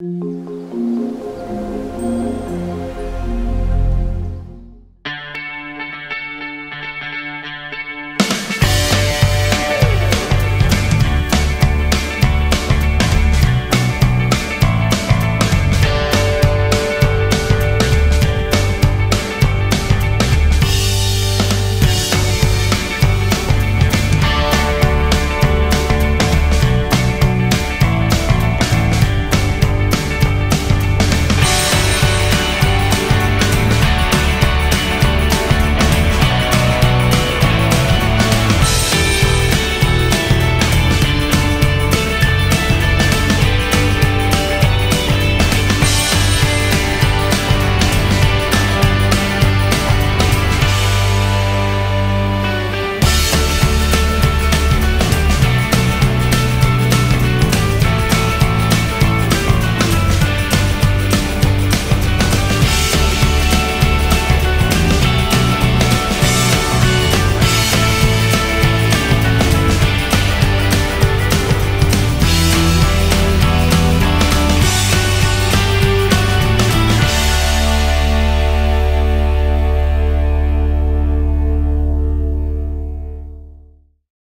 Música